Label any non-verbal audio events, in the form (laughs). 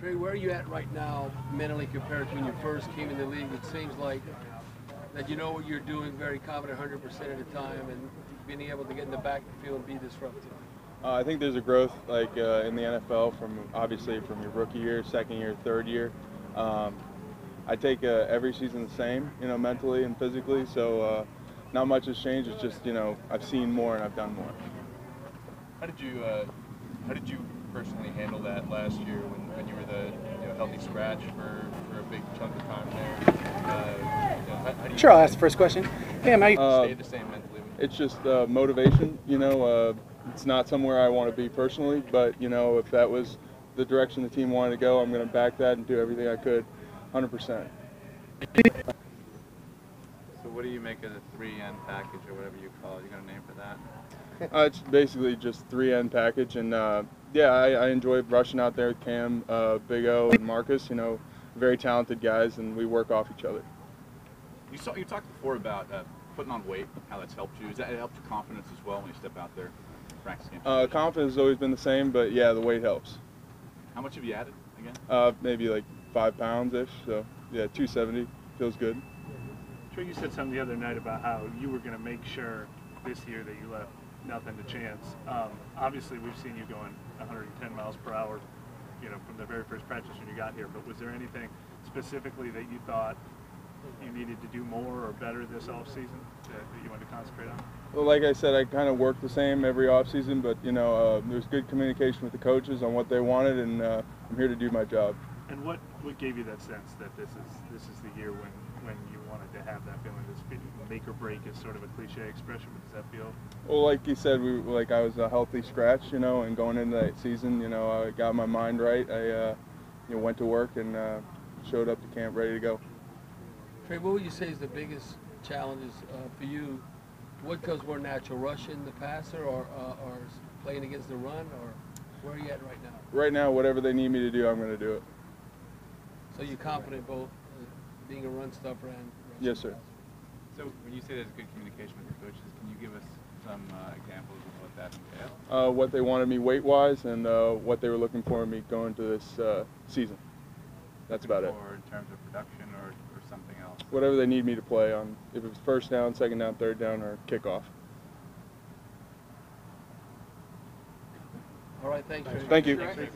Trey, where are you at right now mentally compared to when you first came in the league? It seems like that you know what you're doing, very confident 100% of the time, and being able to get in the backfield and be disruptive. Uh, I think there's a growth like uh, in the NFL from obviously from your rookie year, second year, third year. Um, I take uh, every season the same, you know, mentally and physically. So uh, not much has changed. It's just you know I've seen more and I've done more. How did you uh, how did you personally handle that last year when, when you were the you know, healthy scratch for, for a big chunk of time there? Uh, you know, how, how do you Sure, I'll ask the first question. Hey, how you? Uh, stay the same mentally? It's just uh, motivation, you know. Uh, it's not somewhere I want to be personally, but you know if that was the direction the team wanted to go, I'm going to back that and do everything I could, 100%. So what do you make of the 3N package or whatever you call it? You got a name for that? (laughs) Uh, it's basically just three end package, and uh, yeah, I, I enjoy rushing out there with Cam, uh, Big O, and Marcus. You know, very talented guys, and we work off each other. You saw you talked before about uh, putting on weight, how that's helped you. Has that helped your confidence as well when you step out there, practice? Uh, confidence has always been the same, but yeah, the weight helps. How much have you added again? Uh, maybe like five pounds ish. So yeah, 270 feels good. Trey, you said something the other night about how you were going to make sure this year that you left nothing to chance. Um, obviously, we've seen you going 110 miles per hour, you know, from the very first practice when you got here. But was there anything specifically that you thought you needed to do more or better this off season that, that you wanted to concentrate on? Well, like I said, I kind of work the same every offseason, but you know, uh, there's good communication with the coaches on what they wanted, and uh, I'm here to do my job. And what, what gave you that sense that this is this is the year when, when you wanted to have that feeling? This make or break is sort of a cliche expression, but does that feel Well, like you said, we like I was a healthy scratch, you know, and going into that season, you know, I got my mind right. I, uh, you know, went to work and uh, showed up to camp ready to go. Trey, what would you say is the biggest challenges uh, for you? What comes more natural, rushing the passer or, uh, or playing against the run, or where are you at right now? Right now, whatever they need me to do, I'm going to do it. So you're confident both uh, being a run stopper and rushing Yes, sir. So when you say there's good communication with your coaches, can you give us some uh, examples of what that entails? Uh, what they wanted me weight-wise and uh, what they were looking for in me going to this uh, season. That's about it. Or in terms of production or, or something else? Whatever they need me to play on, if it's first down, second down, third down, or kickoff. All right, thanks, Thank you. Thank you.